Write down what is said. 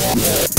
Yeah.